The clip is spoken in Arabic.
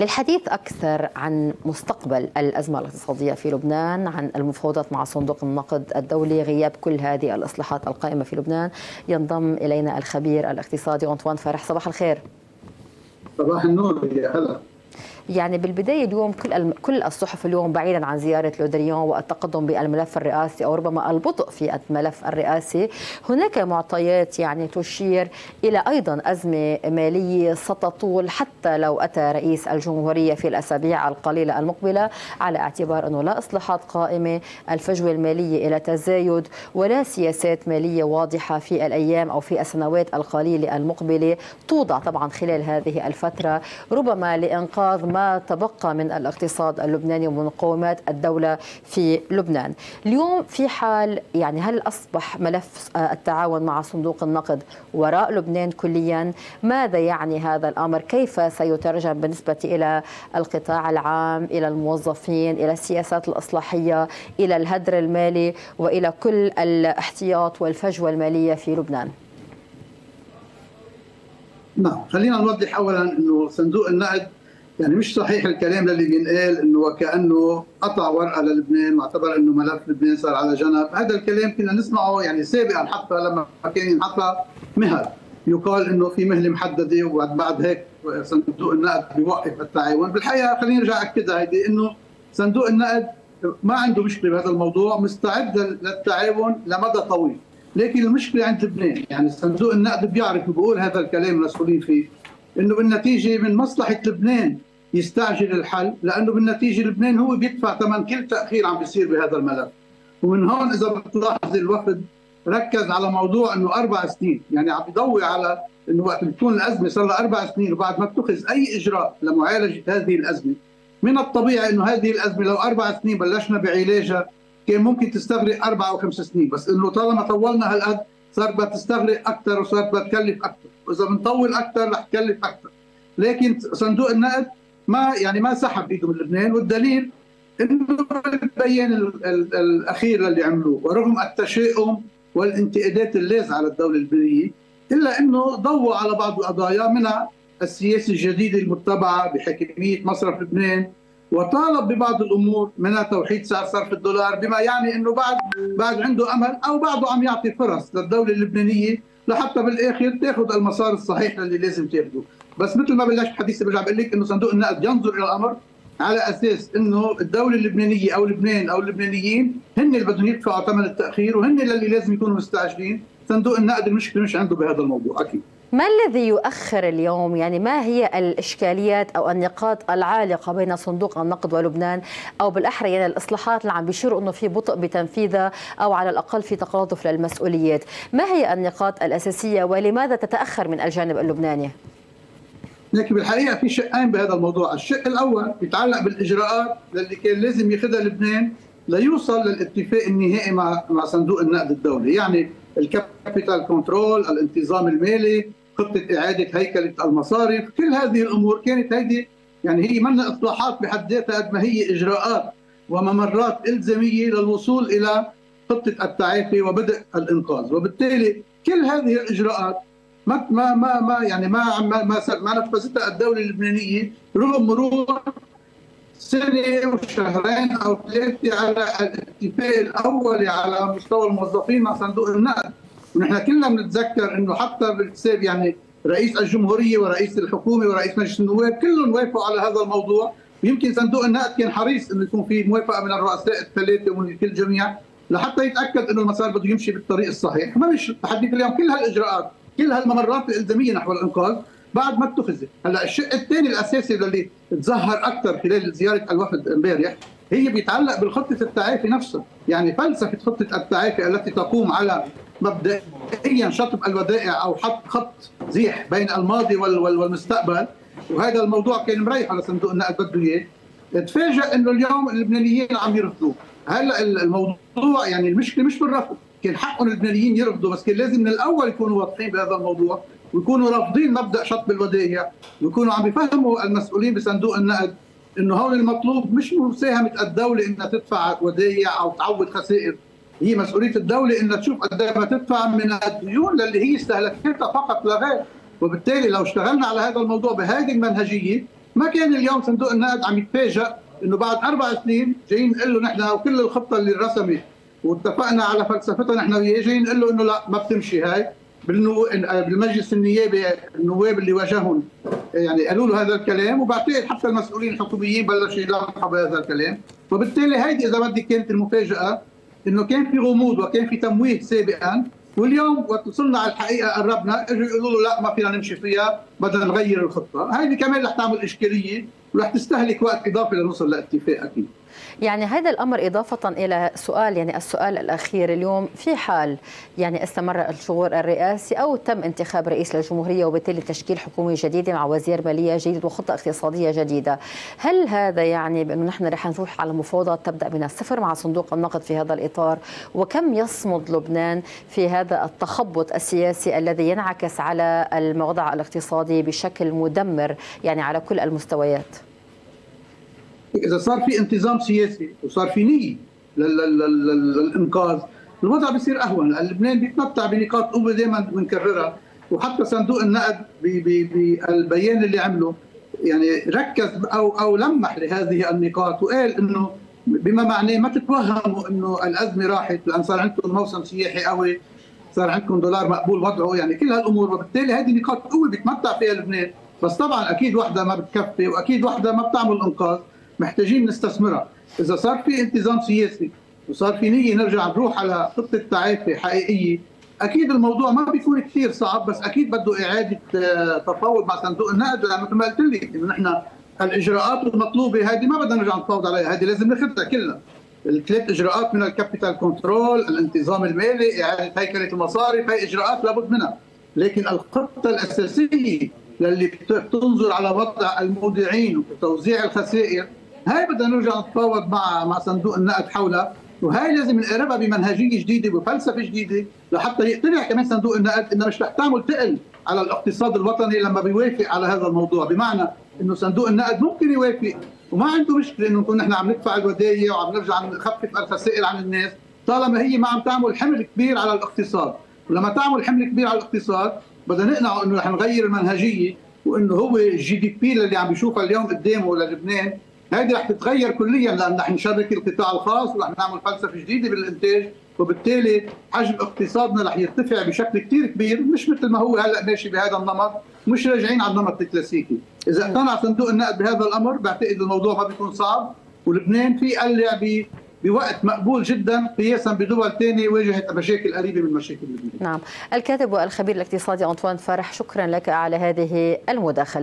للحديث أكثر عن مستقبل الأزمة الاقتصادية في لبنان عن المفاوضات مع صندوق النقد الدولي غياب كل هذه الإصلاحات القائمة في لبنان. ينضم إلينا الخبير الاقتصادي أنطوان فرح. صباح الخير. صباح النور يا هلا. يعني بالبداية اليوم كل كل الصحف اليوم بعيدا عن زيارة لودريون والتقدم بالملف الرئاسي أو ربما البطء في الملف الرئاسي هناك معطيات يعني تشير إلى أيضا أزمة مالية ستطول حتى لو أتى رئيس الجمهورية في الأسابيع القليلة المقبلة على اعتبار أنه لا إصلاحات قائمة الفجوة المالية إلى تزايد ولا سياسات مالية واضحة في الأيام أو في السنوات القليلة المقبلة توضع طبعا خلال هذه الفترة ربما لإنقاذ ما تبقى من الاقتصاد اللبناني ومقومات الدولة في لبنان. اليوم في حال يعني هل أصبح ملف التعاون مع صندوق النقد وراء لبنان كليا؟ ماذا يعني هذا الأمر؟ كيف سيترجم بالنسبة إلى القطاع العام إلى الموظفين إلى السياسات الإصلاحية إلى الهدر المالي وإلى كل الاحتياط والفجوة المالية في لبنان؟ نعم خلينا نوضح اولا إنه صندوق النقد يعني مش صحيح الكلام اللي بينقال إنه وكأنه قطع ورقة للبنان واعتبر إنه ملف لبنان صار على جنب، هذا الكلام كنا نسمعه يعني سابقا حتى لما كان ينحط مهل يقال إنه في مهلة محددة وبعد بعد هيك صندوق النقد بيوقف التعاون، بالحقيقة خليني أرجع اكدها هيدي إنه صندوق النقد ما عنده مشكلة بهذا الموضوع، مستعد للتعاون لمدى طويل، لكن المشكلة عند لبنان، يعني صندوق النقد بيعرف بيقول هذا الكلام المسؤولين فيه إنه بالنتيجة من مصلحة لبنان يستعجل الحل لأنه بالنتيجة لبنان هو بيدفع ثمن كل تأخير عم بيصير بهذا الملف. ومن هون إذا بتلاحظ الوفد ركز على موضوع إنه أربع سنين يعني عم بيضوي على إنه وقت بتكون الأزمة صار لها أربع سنين وبعد ما اتخذ أي إجراء لمعالجة هذه الأزمة. من الطبيعي إنه هذه الأزمة لو أربع سنين بلشنا بعلاجها كان ممكن تستغرق أربع أو خمس سنين بس إنه طالما طولنا هالقد صارت بتستغرق أكثر وصارت بتكلف أكثر وإذا بنطول أكثر رح تكلف أكثر. لكن صندوق النقد ما يعني ما سحب ايده من لبنان والدليل إنه البيان الأخير اللي عملوه ورغم التشاؤم والانتقادات اللاذعه على الدولة اللبنانية إلا إنه ضووا على بعض القضايا منها السياسة الجديدة المتبعة بحكمية مصرف لبنان وطالب ببعض الأمور منها توحيد سعر صرف الدولار بما يعني إنه بعد بعد عنده أمل أو بعده عم يعطي فرص للدولة اللبنانية لحتى بالآخر تاخذ المسار الصحيح اللي لازم تاخذه بس مثل ما بلشت حديثي برجع بقول لك إنه صندوق النقد ينظر إلى الأمر على أساس إنه الدولة اللبنانية أو لبنان أو اللبنانيين هن اللي بدهم يدفعوا ثمن التأخير وهن اللي لازم يكونوا مستعجلين. صندوق النقد المشكلة مش عنده بهذا الموضوع أكيد. ما الذي يؤخر اليوم؟ يعني ما هي الإشكاليات أو النقاط العالقة بين صندوق النقد ولبنان أو بالأحرى يعني الإصلاحات اللي عم بيشيروا إنه في بطء بتنفيذها أو على الأقل في تقاطف للمسؤوليات، ما هي النقاط الأساسية ولماذا تتأخر من الجانب اللبناني؟ لكن بالحقيقة في شقين بهذا الموضوع، الشق الأول يتعلق بالإجراءات اللي كان لازم ياخذها لبنان ليوصل للاتفاق النهائي مع مع صندوق النقد الدولي، يعني ال capital control، الانتظام المالي، خطة إعادة هيكلة المصارف، كل هذه الأمور كانت هيدي يعني هي من اصلاحات بحد ذاتها قد ما هي إجراءات وممرات إلزامية للوصول إلى خطة التعافي وبدء الإنقاذ، وبالتالي كل هذه الإجراءات ما ما ما ما يعني ما ما ما, ما نفذتها الدولة اللبنانية رغم مرور سنة وشهرين أو ثلاثة على الاتفاق الاولي على مستوى الموظفين مع صندوق النقد. ونحن كلنا بنتذكر إنه حتى بالحساب يعني رئيس الجمهورية ورئيس الحكومة ورئيس مجلس النواب كلهم وافقوا على هذا الموضوع. ويمكن صندوق النقد كان حريص إنه يكون في موافقة من الرؤساء الثلاثة ومن كل جميع لحتى يتأكد إنه المسار بده يمشي بالطريق الصحيح. ما مش لحد اليوم كل هالإجراءات كل هالممرات الإلزامية نحو الإنقاذ بعد ما اتخذت. هلأ الشق الثاني الأساسي اللي تظهر أكثر خلال زيارة الوفد امبارح هي بيتعلق بالخطة التعافي نفسها يعني فلسفة خطة التعافي التي تقوم على مبدئيا شطب الودائع أو حط خط زيح بين الماضي والمستقبل. وهذا الموضوع كان مريح على صندوق النقد بده إياه. تفاجئ إنه اليوم اللبنانيين عم يرفضوه. هلأ الموضوع يعني المشكلة مش بالرفض. كان حقهم اللبنانيين يرفضوا بس كان لازم من الأول يكونوا واضحين بهذا الموضوع ويكونوا رافضين مبدأ شطب الودائع ويكونوا عم بيفهموا المسؤولين بصندوق النقد إنه هون المطلوب مش مساهمة الدولة إنها تدفع ودائع أو تعوض خسائر هي مسؤولية الدولة إنها تشوف قد ما تدفع من الديون للي هي استهلكتها فقط لا غير. وبالتالي لو اشتغلنا على هذا الموضوع بهذه المنهجية ما كان اليوم صندوق النقد عم يتفاجئ إنه بعد أربع سنين جايين نقول له نحن وكل الخطة اللي رسمت واتفقنا على فلسفتها نحن وياه جايين نقول له إنه لا ما بتمشي هاي. بالمجلس النيابي النواب اللي واجههم يعني قالوا له هذا الكلام وبعتقد حتى المسؤولين الحكوميين بلشوا يلمحوا بهذا الكلام. وبالتالي هيدي إذا بدك كانت المفاجأة إنه كان في غموض وكان في تمويه سابقا واليوم وصلنا على الحقيقة قربنا إجوا يقولوا له لا ما فينا نمشي فيها. بدنا نغير الخطة، هيدي كمان رح تعمل إشكالية ورح تستهلك وقت إضافي لنوصل لاتفاق أكيد. يعني هذا الأمر إضافة إلى سؤال يعني السؤال الأخير اليوم في حال يعني استمر الشغور الرئاسي أو تم انتخاب رئيس للجمهورية وبالتالي تشكيل حكومة جديدة مع وزير مالية جديد وخطة اقتصادية جديدة، هل هذا يعني بأنه نحن رح نروح على مفاوضات تبدأ من الصفر مع صندوق النقد في هذا الإطار؟ وكم يصمد لبنان في هذا التخبط السياسي الذي ينعكس على الوضع الاقتصادي بشكل مدمر يعني على كل المستويات؟ إذا صار في انتظام سياسي وصار في نيه للإنقاذ الوضع بيصير أهون لبنان بيتمتع بنقاط قوه دائما بنكررها وحتى صندوق النقد بالبيان اللي عمله يعني ركز أو أو لمح لهذه النقاط وقال إنه بما معناه ما تتوهموا إنه الأزمة راحت لأن صار عندكم موسم سياحي قوي صار عندكم دولار مقبول وضعه يعني كل هالأمور وبالتالي هذه نقاط قوة بيتمتع فيها لبنان. بس طبعا أكيد وحدة ما بتكفي وأكيد وحدة ما بتعمل إنقاذ محتاجين نستثمرها. إذا صار في انتظام سياسي وصار في نية نرجع نروح على خطة تعافي حقيقية أكيد الموضوع ما بيكون كثير صعب بس أكيد بده إعادة آه، تفاوض مع صندوق النقد. لأنه مثل ما قلت لك إنه نحن الإجراءات المطلوبة هذه ما بدنا نرجع نتفاوض عليها هذه لازم ناخذها كلها الثلاث إجراءات من ال capital control الانتظام المالي إعادة هيكلة المصارف هي إجراءات لابد منها. لكن الخطة الأساسية للي بتنظر على وضع المودعين وتوزيع الخسائر هاي بدنا نرجع نتفاوض مع مع صندوق النقد حولها. وهي لازم نقربها بمنهجية جديدة بفلسفة جديدة لحتى يقتنع كمان صندوق النقد إنها مش رح تعمل ثقل على الاقتصاد الوطني لما بيوافق على هذا الموضوع. بمعنى إنه صندوق النقد ممكن يوافق وما عنده مشكلة إنه نكون نحن عم ندفع الودايع وعم نرجع نخفف الخسائر عن الناس طالما هي ما عم تعمل حمل كبير على الاقتصاد. ولما تعمل حمل كبير على الاقتصاد بدنا نقنعه إنه رح نغير المنهجية وإنه هو الجي دي بي اللي عم بيشوفها اليوم قدامه للبنان هذه رح تتغير كليا لأن رح نشارك القطاع الخاص ورح نعمل فلسفة جديدة بالإنتاج. وبالتالي حجم اقتصادنا رح يرتفع بشكل كثير كبير مش مثل ما هو هلأ ماشي بهذا النمط مش راجعين على النمط الكلاسيكي إذا اقتنع صندوق النقد بهذا الأمر بعتقد الموضوع ما بيكون صعب ولبنان في قلع بوقت مقبول جدا قياسا بدول ثانية واجهت مشاكل قريبة من مشاكل لبنان. نعم، الكاتب والخبير الاقتصادي أنطوان فرح شكرا لك على هذه المداخلة.